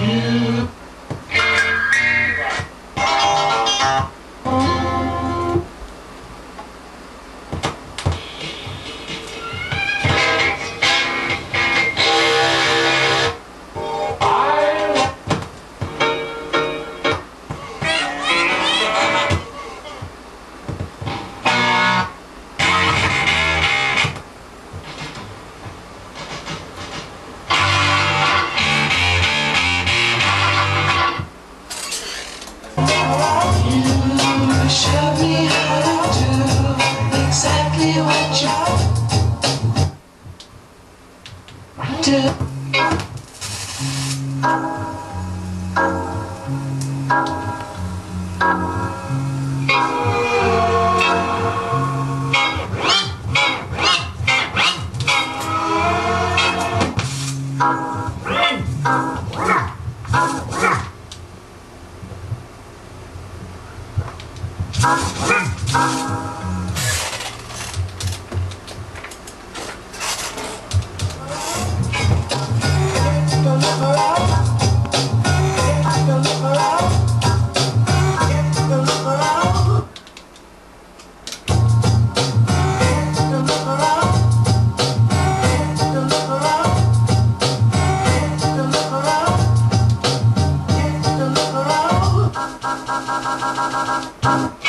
you. Ah! up.